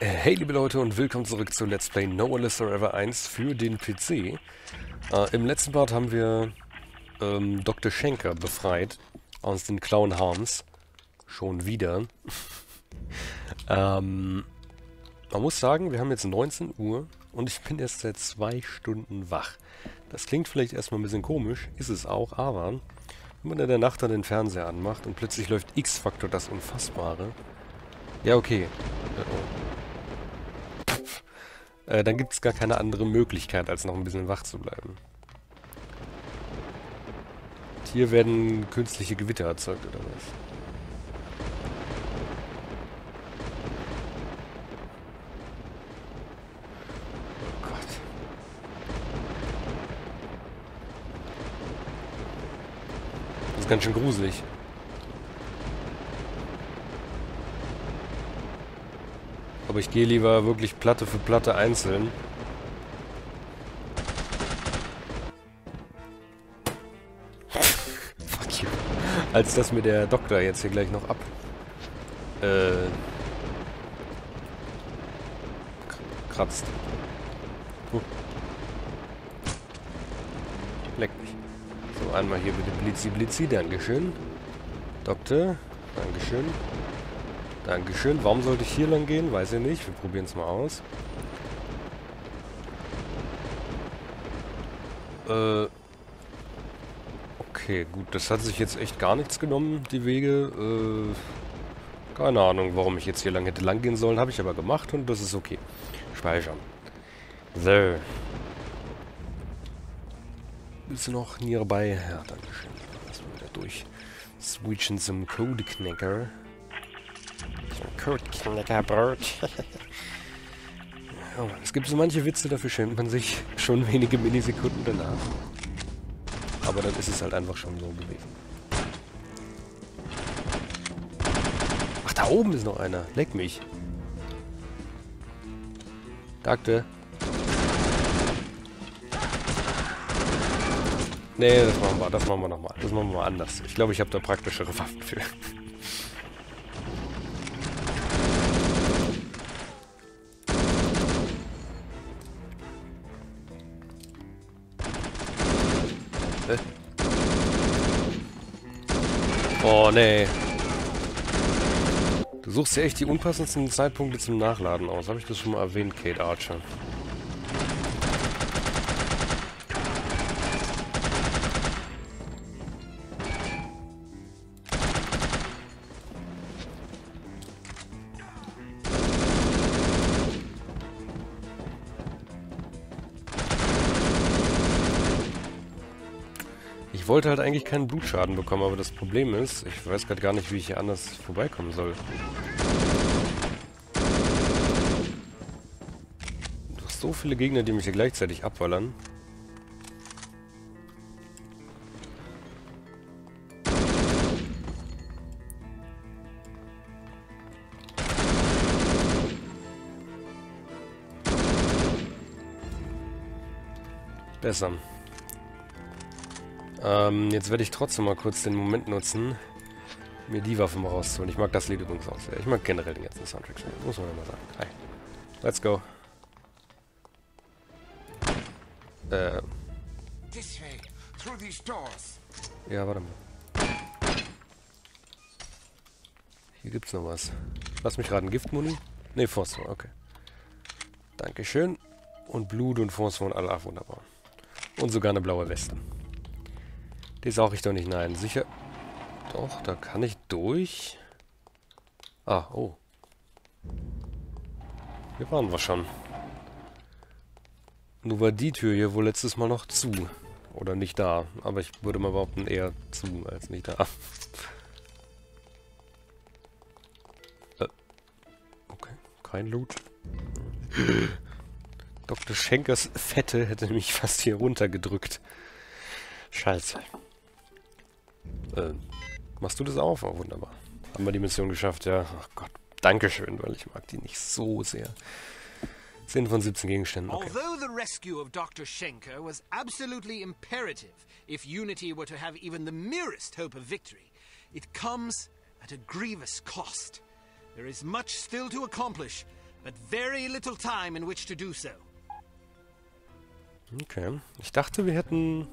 Hey liebe Leute und willkommen zurück zu Let's Play No One Lives Forever 1 für den PC. Äh, Im letzten Part haben wir ähm, Dr. Schenker befreit aus den Clown Harms. Schon wieder. ähm, man muss sagen, wir haben jetzt 19 Uhr und ich bin erst seit zwei Stunden wach. Das klingt vielleicht erstmal ein bisschen komisch, ist es auch, aber wenn man in der Nacht dann den Fernseher anmacht und plötzlich läuft X-Faktor das Unfassbare. Ja, okay. Äh, oh. Äh, dann gibt es gar keine andere Möglichkeit, als noch ein bisschen wach zu bleiben. Und hier werden künstliche Gewitter erzeugt, oder was? Oh Gott. Das ist ganz schön gruselig. Aber ich gehe lieber wirklich Platte für Platte einzeln. Fuck you. Als dass mir der Doktor jetzt hier gleich noch ab... Äh... Kratzt. Huh. Leck mich. So, einmal hier bitte Blitzi Blitzi, Dankeschön. Doktor, Dankeschön. Dankeschön. Warum sollte ich hier lang gehen? Weiß ich nicht. Wir probieren es mal aus. Äh. Okay, gut. Das hat sich jetzt echt gar nichts genommen, die Wege. Äh. Keine Ahnung, warum ich jetzt hier lang hätte lang gehen sollen. Habe ich aber gemacht und das ist okay. Speichern. So. Bist du noch nearby? Ja, dankeschön. Lass mal wieder durch. Switchen zum Codeknacker. Codeknackerbrot. oh, es gibt so manche Witze, dafür schämt man sich schon wenige Millisekunden danach. Aber dann ist es halt einfach schon so gewesen. Ach, da oben ist noch einer. Leck mich. Danke. Nee, das machen wir, das machen wir nochmal. Das machen wir mal anders. Ich glaube, ich habe da praktischere Waffen für. Oh, nee. Du suchst ja echt die unpassendsten Zeitpunkte zum Nachladen aus. Habe ich das schon mal erwähnt, Kate Archer? Ich wollte halt eigentlich keinen Blutschaden bekommen, aber das Problem ist, ich weiß gerade gar nicht, wie ich hier anders vorbeikommen soll. Hast so viele Gegner, die mich hier gleichzeitig abwallern. Besser. Ähm, jetzt werde ich trotzdem mal kurz den Moment nutzen, mir die Waffe mal rauszuholen. Ich mag das Lied übrigens auch sehr. Ich mag generell den ganzen Soundtrack. Muss man ja mal sagen. Hi. Let's go. Äh. Ja, warte mal. Hier gibt's noch was. Lass mich raten. Giftmuni? Ne, Phosphor. Okay. Dankeschön. Und Blut und Phosphor und Allah. Wunderbar. Und sogar eine blaue Weste. Die sag ich doch nicht nein. Sicher. Doch, da kann ich durch. Ah, oh. Hier waren wir schon. Nur war die Tür hier wohl letztes Mal noch zu. Oder nicht da. Aber ich würde mal behaupten, eher zu als nicht da. Äh. Okay, kein Loot. Dr. Schenkers Fette hätte mich fast hier runtergedrückt. Scheiße. Äh, machst du das auf? Oh, wunderbar. Haben wir die Mission geschafft, ja. Ach Gott, Dankeschön, weil ich mag die nicht so sehr. 10 von 17 Gegenständen, okay. Although the rescue of Dr. Schenker was absolutely imperative if Unity were to have even the merest hope of victory, it comes at a grievous cost. There is much still to accomplish, but very little time in which to do so. Okay. Ich dachte, wir hätten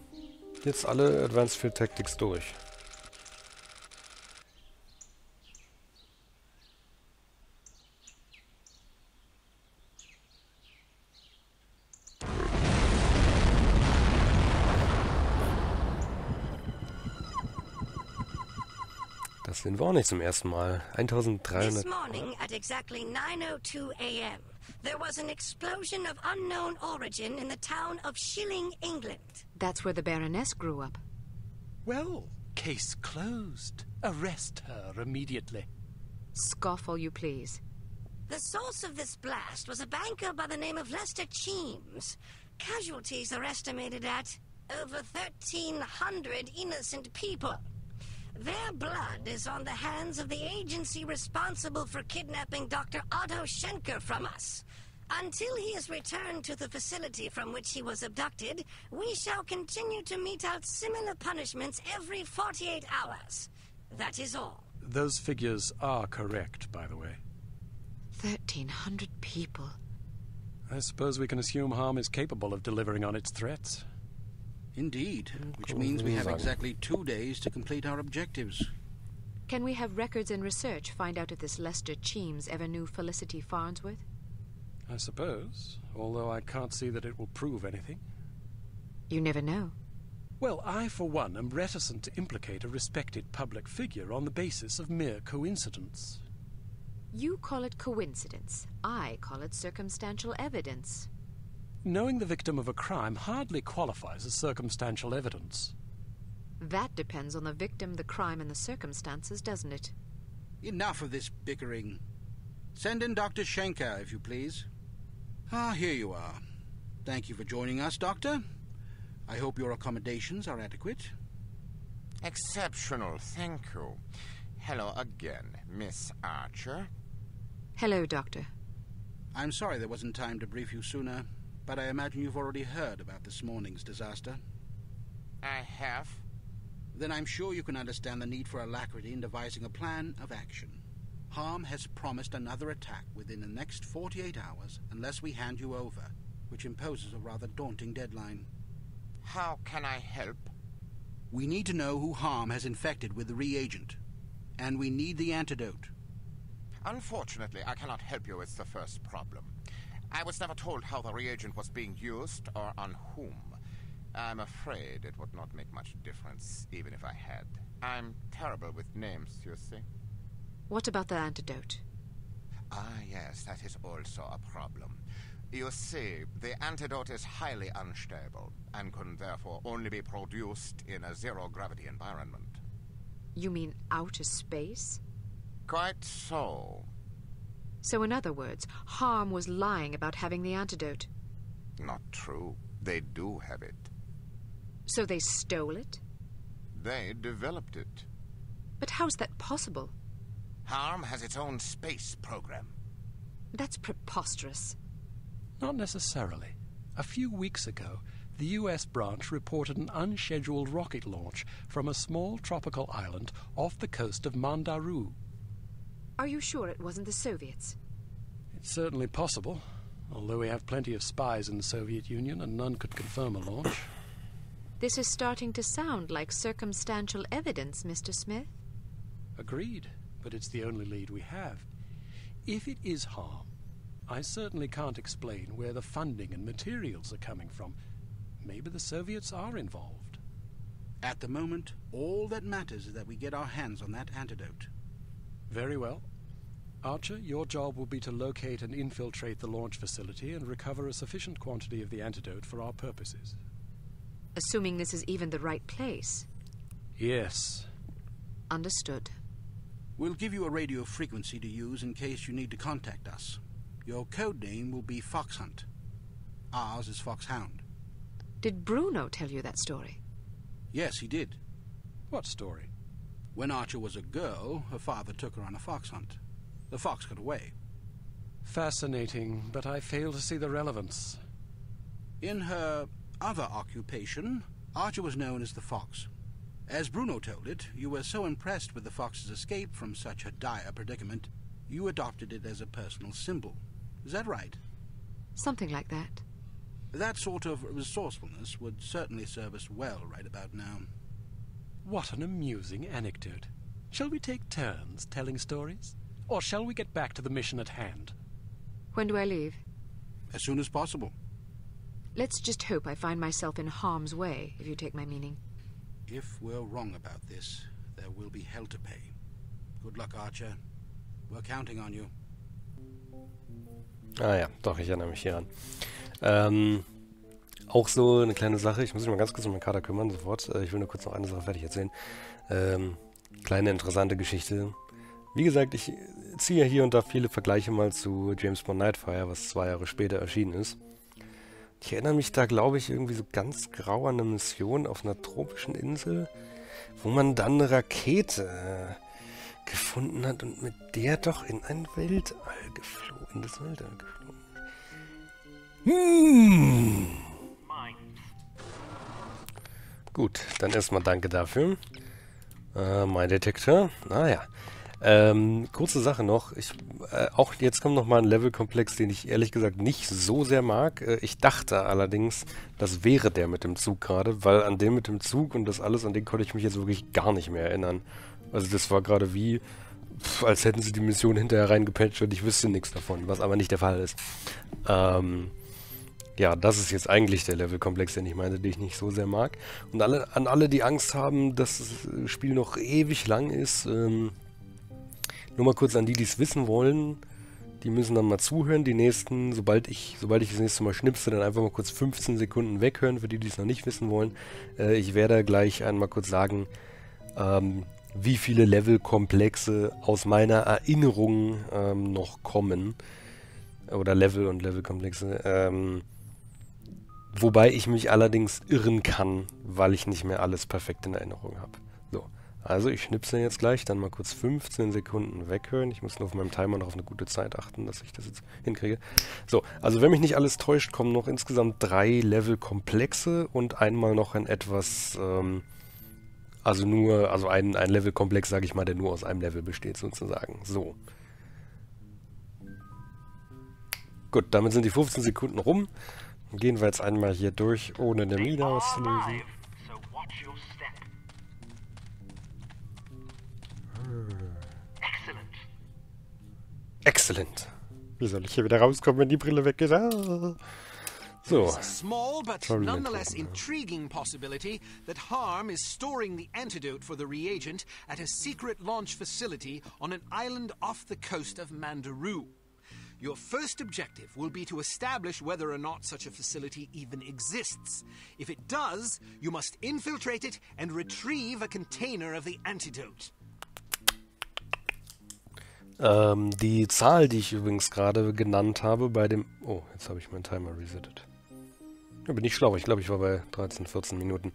jetzt alle Advanced Field Tactics durch. Sind wir auch nicht zum ersten Mal. 1300. This morning at exactly 9.02 a.m., there was an explosion of unknown origin in the town of Shilling, England. That's where the Baroness grew up. Well, case closed. Arrest her immediately. Scoff all you please. The source of this blast was a banker by the name of Lester Cheems. Casualties are estimated at over 1,300 innocent people. Their blood is on the hands of the agency responsible for kidnapping Dr. Otto Schenker from us. Until he is returned to the facility from which he was abducted, we shall continue to mete out similar punishments every 48 hours. That is all. Those figures are correct, by the way. 1,300 people. I suppose we can assume harm is capable of delivering on its threats. Indeed, which means we have exactly two days to complete our objectives. Can we have records and research find out if this Lester Cheems ever knew Felicity Farnsworth? I suppose, although I can't see that it will prove anything. You never know. Well, I, for one, am reticent to implicate a respected public figure on the basis of mere coincidence. You call it coincidence. I call it circumstantial evidence. Knowing the victim of a crime hardly qualifies as circumstantial evidence. That depends on the victim, the crime, and the circumstances, doesn't it? Enough of this bickering. Send in Dr. Schenker, if you please. Ah, here you are. Thank you for joining us, Doctor. I hope your accommodations are adequate. Exceptional, thank you. Hello again, Miss Archer. Hello, Doctor. I'm sorry there wasn't time to brief you sooner, but I imagine you've already heard about this morning's disaster. I have. Then I'm sure you can understand the need for alacrity in devising a plan of action. Harm has promised another attack within the next 48 hours unless we hand you over, which imposes a rather daunting deadline. How can I help? We need to know who Harm has infected with the reagent. And we need the antidote. Unfortunately, I cannot help you with the first problem. I was never told how the reagent was being used or on whom. I'm afraid it would not make much difference, even if I had. I'm terrible with names, you see. What about the antidote? Ah, yes, that is also a problem. You see, the antidote is highly unstable and can therefore only be produced in a zero gravity environment. You mean outer space? Quite so. So, in other words, Harm was lying about having the antidote. Not true. They do have it. So they stole it? They developed it. But how's that possible? Harm has its own space program. That's preposterous. Not necessarily. A few weeks ago, the US branch reported an unscheduled rocket launch from a small tropical island off the coast of Mandaru. Are you sure it wasn't the Soviets? It's certainly possible, although we have plenty of spies in the Soviet Union and none could confirm a launch. This is starting to sound like circumstantial evidence, Mr. Smith. Agreed, but it's the only lead we have. If it is harm, I certainly can't explain where the funding and materials are coming from. Maybe the Soviets are involved. At the moment, all that matters is that we get our hands on that antidote. Very well. Archer, your job will be to locate and infiltrate the launch facility and recover a sufficient quantity of the antidote for our purposes. Assuming this is even the right place. Yes. Understood. We'll give you a radio frequency to use in case you need to contact us. Your code name will be Foxhunt. Ours is Foxhound. Did Bruno tell you that story? Yes, he did. What story? When Archer was a girl, her father took her on a fox hunt. The fox got away. Fascinating, but I fail to see the relevance. In her other occupation, Archer was known as the Fox. As Bruno told it, you were so impressed with the fox's escape from such a dire predicament, you adopted it as a personal symbol. Is that right? Something like that. That sort of resourcefulness would certainly serve us well right about now. What an amusing anecdote. Shall we take turns telling stories? Or shall we get back to the mission at hand? When do I leave? As soon as possible. Let's just hope I find myself in harm's way, if you take my meaning. If we're wrong about this, there will be hell to pay. Good luck, Archer. We're counting on you. Ah ja, doch, ich erinnere mich hier an. Ähm, auch so eine kleine Sache, ich muss mich mal ganz kurz um meinen Kader kümmern, sofort. Äh, ich will nur kurz noch eine Sache fertig erzählen. Ähm, kleine interessante Geschichte. Wie gesagt, ich ziehe hier und da viele Vergleiche mal zu James Bond Nightfire, was zwei Jahre später erschienen ist. Ich erinnere mich da, glaube ich, irgendwie so ganz grau an eine Mission auf einer tropischen Insel, wo man dann eine Rakete äh, gefunden hat und mit der doch in ein Weltall geflogen, in das Weltall geflogen. Hm. Gut, dann erstmal danke dafür. Äh, mein Detektor. Naja. Ähm, kurze Sache noch. Ich, äh, auch jetzt kommt noch mal ein Levelkomplex, den ich ehrlich gesagt nicht so sehr mag. Äh, ich dachte allerdings, das wäre der mit dem Zug gerade, weil an dem mit dem Zug und das alles, an den konnte ich mich jetzt wirklich gar nicht mehr erinnern. Also das war gerade wie, pf, als hätten sie die Mission hinterher reingepatcht und ich wüsste nichts davon, was aber nicht der Fall ist. Ähm, ja, das ist jetzt eigentlich der Levelkomplex, den ich meinte, den ich nicht so sehr mag. Und alle, an alle, die Angst haben, dass das Spiel noch ewig lang ist, ähm, nur mal kurz an die, die es wissen wollen. Die müssen dann mal zuhören. Die nächsten, sobald ich, sobald ich das nächste Mal schnipse, dann einfach mal kurz 15 Sekunden weghören, für die, die es noch nicht wissen wollen. Äh, ich werde gleich einmal kurz sagen, ähm, wie viele Levelkomplexe aus meiner Erinnerung ähm, noch kommen. Oder Level und Levelkomplexe. Ähm, wobei ich mich allerdings irren kann, weil ich nicht mehr alles perfekt in Erinnerung habe. So. Also ich schnipse jetzt gleich, dann mal kurz 15 Sekunden weghören. Ich muss nur auf meinem Timer noch auf eine gute Zeit achten, dass ich das jetzt hinkriege. So, also wenn mich nicht alles täuscht, kommen noch insgesamt drei Levelkomplexe und einmal noch ein etwas, ähm, also nur, also ein, ein Levelkomplex, sage ich mal, der nur aus einem Level besteht sozusagen. So. Gut, damit sind die 15 Sekunden rum. Gehen wir jetzt einmal hier durch, ohne eine Mine auszulösen. Step. Excellent. Wie soll ich hier wieder rauskommen, wenn die Brille weg ist? Ah. So. Small but nonetheless intriguing possibility that Harm is storing the antidote for the reagent at a secret launch facility on an island off the coast of Mandaru. Your first objective will be to establish whether or not such a facility even exists. If it does, you must infiltrate it and retrieve a container of the antidote. Ähm, die Zahl, die ich übrigens gerade genannt habe bei dem... Oh, jetzt habe ich meinen Timer resettet. Da bin ich schlau. Ich glaube, ich war bei 13, 14 Minuten.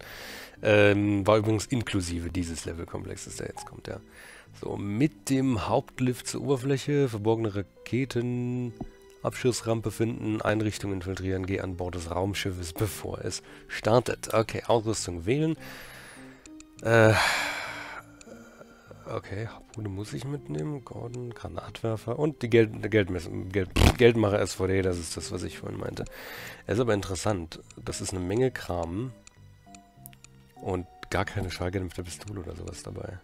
Ähm, war übrigens inklusive dieses Levelkomplexes, der jetzt kommt, ja. So, mit dem Hauptlift zur Oberfläche, verborgene Raketen, Abschussrampe finden, Einrichtungen infiltrieren, geh an Bord des Raumschiffes, bevor es startet. Okay, Ausrüstung wählen. Äh, Okay, Harpune muss ich mitnehmen. Gordon, Granatwerfer und die Geld, Geldmess Geld, Geldmacher SVD, das ist das, was ich vorhin meinte. Er ist aber interessant. Das ist eine Menge Kram. Und gar keine schallgedämpfte Pistole oder sowas dabei.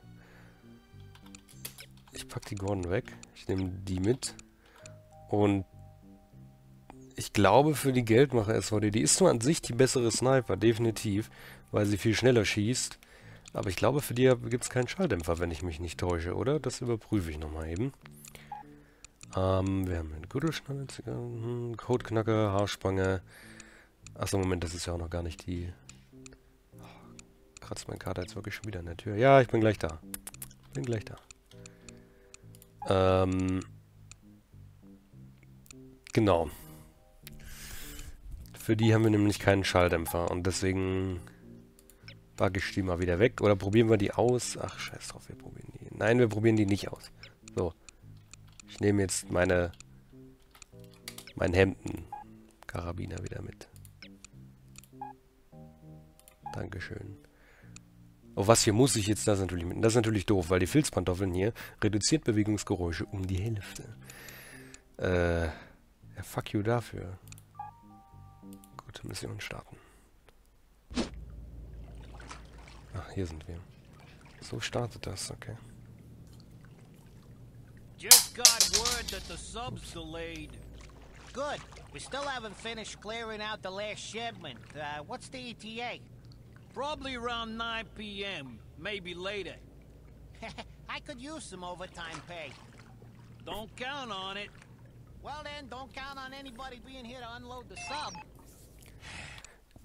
Ich pack die Gordon weg. Ich nehme die mit. Und ich glaube für die Geldmacher SVD, die ist zwar an sich die bessere Sniper, definitiv, weil sie viel schneller schießt. Aber ich glaube, für die gibt es keinen Schalldämpfer, wenn ich mich nicht täusche, oder? Das überprüfe ich nochmal eben. Ähm, wir haben einen Gürtelschnalle, Zigarren, Codeknacker, Haarspange. Achso, Moment, das ist ja auch noch gar nicht die... Oh, kratzt mein Kater jetzt wirklich schon wieder an der Tür. Ja, ich bin gleich da. Bin gleich da. Ähm... Genau. Für die haben wir nämlich keinen Schalldämpfer und deswegen packe ich die mal wieder weg. Oder probieren wir die aus? Ach, scheiß drauf, wir probieren die. Nein, wir probieren die nicht aus. So. Ich nehme jetzt meine mein Hemden-Karabiner wieder mit. Dankeschön. Auf was hier muss ich jetzt das natürlich mit? Das ist natürlich doof, weil die Filzpantoffeln hier reduziert Bewegungsgeräusche um die Hälfte. Äh, fuck you dafür. Gute Mission starten. Ach, hier sind wir. So startet das, okay. Just got word that the sub's delayed. Good. We still haven't finished clearing out the last shipment. Uh, what's the ETA? Probably around 9 p.m., maybe later. I could use some overtime pay. Don't count on it. Well then, don't count on anybody being here to unload the sub.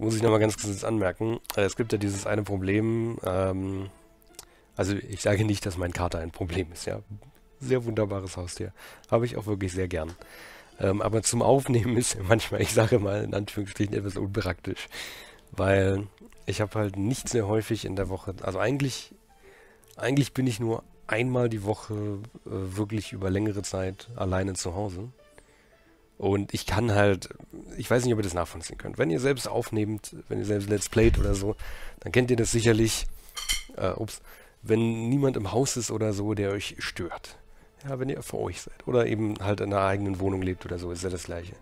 Muss ich nochmal ganz kurz anmerken. Äh, Es gibt ja dieses eine Problem. Ähm, also ich sage nicht, dass mein Kater ein Problem ist, ja. Sehr wunderbares Haustier. Habe ich auch wirklich sehr gern. Ähm, aber zum Aufnehmen ist er manchmal, ich sage mal in Anführungsstrichen, etwas unpraktisch. Weil ich habe halt nicht sehr häufig in der Woche, also eigentlich, eigentlich bin ich nur einmal die Woche äh, wirklich über längere Zeit alleine zu Hause. Und ich kann halt, ich weiß nicht, ob ihr das nachvollziehen könnt. Wenn ihr selbst aufnehmt, wenn ihr selbst Let's Playt oder so, dann kennt ihr das sicherlich, äh, ups, wenn niemand im Haus ist oder so, der euch stört. Ja, wenn ihr für euch seid. Oder eben halt in einer eigenen Wohnung lebt oder so, ist ja das Gleiche.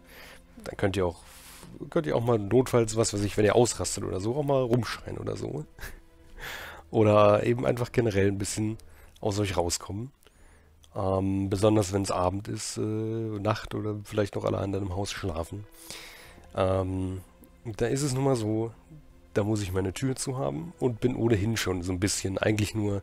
Dann könnt ihr auch, könnt ihr auch mal notfalls, was weiß ich, wenn ihr ausrastet oder so, auch mal rumschreien oder so. Oder eben einfach generell ein bisschen aus euch rauskommen. Ähm, besonders wenn es Abend ist, äh, Nacht oder vielleicht noch alle anderen im Haus schlafen. Ähm, da ist es nun mal so, da muss ich meine Tür zu haben und bin ohnehin schon so ein bisschen eigentlich nur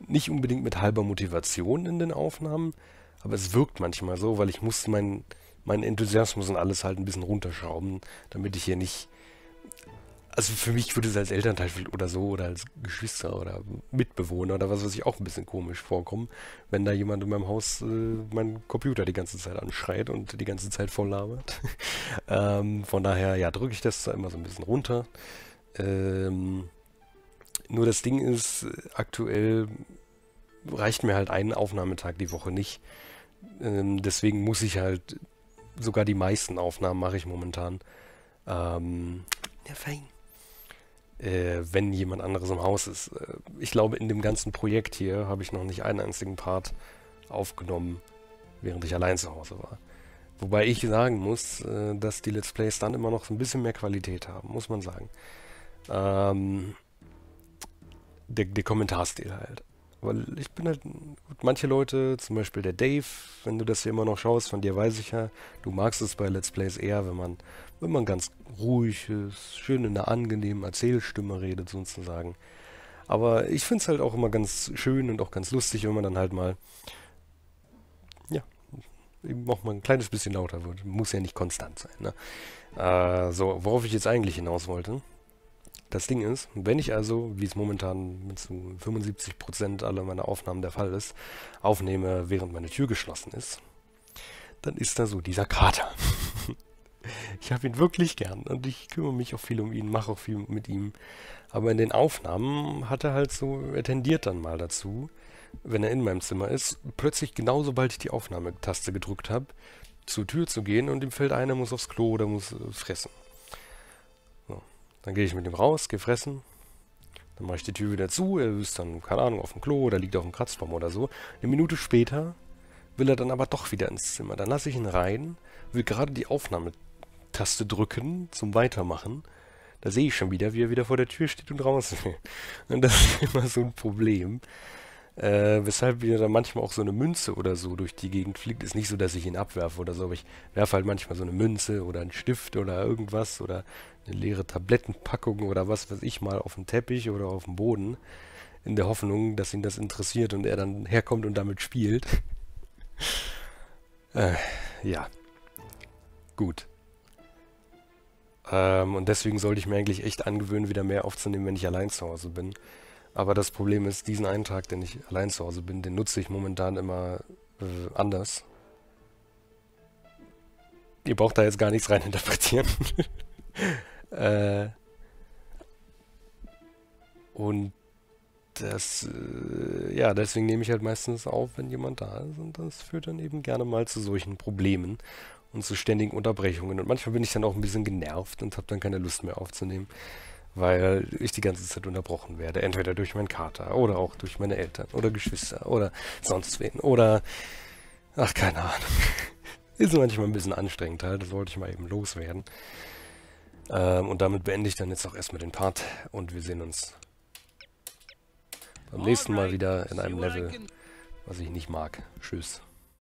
nicht unbedingt mit halber Motivation in den Aufnahmen, aber es wirkt manchmal so, weil ich muss meinen meinen Enthusiasmus und alles halt ein bisschen runterschrauben, damit ich hier nicht also für mich würde es als Elternteil oder so oder als Geschwister oder Mitbewohner oder was weiß ich auch ein bisschen komisch vorkommen, wenn da jemand in meinem Haus äh, meinen Computer die ganze Zeit anschreit und die ganze Zeit voll labert. ähm, von daher, ja, drücke ich das da immer so ein bisschen runter. Ähm, nur das Ding ist, aktuell reicht mir halt ein Aufnahmetag die Woche nicht. Ähm, deswegen muss ich halt, sogar die meisten Aufnahmen mache ich momentan. Ähm, ja, fein äh, wenn jemand anderes im Haus ist. Äh, ich glaube, in dem ganzen Projekt hier habe ich noch nicht einen einzigen Part aufgenommen, während ich allein zu Hause war. Wobei ich sagen muss, äh, dass die Let's Plays dann immer noch so ein bisschen mehr Qualität haben, muss man sagen. Ähm, der, der Kommentarstil halt. Weil ich bin halt, gut, manche Leute, zum Beispiel der Dave, wenn du das hier immer noch schaust, von dir weiß ich ja, du magst es bei Let's Plays eher, wenn man, wenn man ganz ruhig ist, schön in einer angenehmen Erzählstimme redet sozusagen. Aber ich finde es halt auch immer ganz schön und auch ganz lustig, wenn man dann halt mal, ja, eben auch mal ein kleines bisschen lauter wird. Muss ja nicht konstant sein, ne? Äh, so, worauf ich jetzt eigentlich hinaus wollte. Das Ding ist, wenn ich also, wie es momentan mit zu 75% aller meiner Aufnahmen der Fall ist, aufnehme, während meine Tür geschlossen ist, dann ist da so dieser Kater. Ich habe ihn wirklich gern und ich kümmere mich auch viel um ihn, mache auch viel mit ihm. Aber in den Aufnahmen hat er halt so, er tendiert dann mal dazu, wenn er in meinem Zimmer ist, plötzlich genau sobald ich die Aufnahmetaste gedrückt habe, zur Tür zu gehen und ihm fällt ein, er muss aufs Klo oder muss äh, fressen. Dann gehe ich mit ihm raus, gehe fressen. Dann mache ich die Tür wieder zu. Er ist dann, keine Ahnung, auf dem Klo oder liegt auf dem Kratzbaum oder so. Eine Minute später will er dann aber doch wieder ins Zimmer. Dann lasse ich ihn rein, will gerade die Aufnahmetaste drücken zum Weitermachen. Da sehe ich schon wieder, wie er wieder vor der Tür steht und will. Und das ist immer so ein Problem. Äh, weshalb mir dann manchmal auch so eine Münze oder so durch die Gegend fliegt. Ist nicht so, dass ich ihn abwerfe oder so, aber ich werfe halt manchmal so eine Münze oder einen Stift oder irgendwas oder eine leere Tablettenpackung oder was weiß ich mal auf den Teppich oder auf den Boden. In der Hoffnung, dass ihn das interessiert und er dann herkommt und damit spielt. äh, ja. Gut. Ähm, und deswegen sollte ich mir eigentlich echt angewöhnen, wieder mehr aufzunehmen, wenn ich allein zu Hause bin. Aber das Problem ist, diesen einen Tag, den ich allein zu Hause bin, den nutze ich momentan immer äh, anders. Ihr braucht da jetzt gar nichts reininterpretieren. äh, und das, äh, ja, deswegen nehme ich halt meistens auf, wenn jemand da ist. Und das führt dann eben gerne mal zu solchen Problemen und zu ständigen Unterbrechungen. Und manchmal bin ich dann auch ein bisschen genervt und habe dann keine Lust mehr aufzunehmen weil ich die ganze Zeit unterbrochen werde. Entweder durch meinen Kater oder auch durch meine Eltern oder Geschwister oder sonst wen oder ach, keine Ahnung. Ist manchmal ein bisschen anstrengend halt, das wollte ich mal eben loswerden. Ähm, und damit beende ich dann jetzt auch erstmal den Part und wir sehen uns beim nächsten Mal wieder in einem Level, was ich nicht mag. Tschüss.